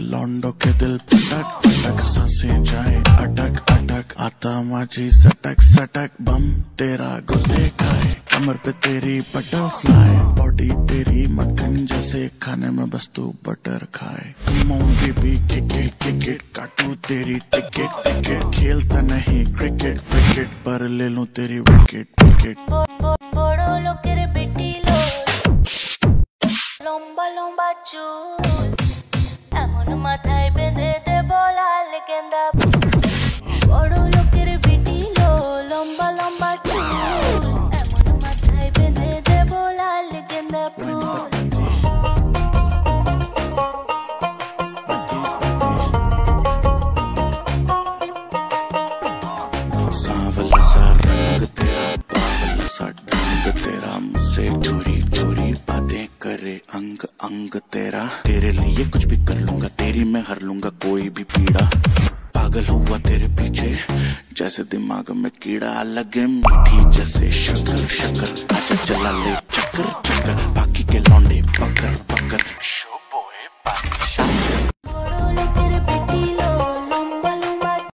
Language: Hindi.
लौंडो के दिल पटक पटक, साँसें जाए, अटक अटक आता माझी सटक सटक, बम तेरा गुदे खाए, कमर पे तेरी बटरफ्लाई बॉडी तेरी मक्खन जैसे खाने में बस तू बटर खाए बेबी क्रिकेट क्रिकेट काटू तेरी टिकेट टिकेट खेलता नहीं क्रिकेट क्रिकेट पर ले लू तेरी विकेट विकेट लंबा लंबा चूल মাথায় বেঁধে দেব লাল গেন্দা বড় লোকের বেটি লোল লম্বা লম্বা চুল এমন মাথায় বেঁধে দেব লাল গেন্দা ফুল सांवला सा रंग तेरा बावला सा ढंग तेरा मुझसे चोरी चोरी बातें करे अंग अंग तेरा। तेरे लिए कुछ भी कर लूँगा, तेरी मैं हर लूँगा, कोई भी पीड़ा। पागल हुआ तेरे पीछे, जैसे दिमाग में कीड़ा लगे, मीठी जैसे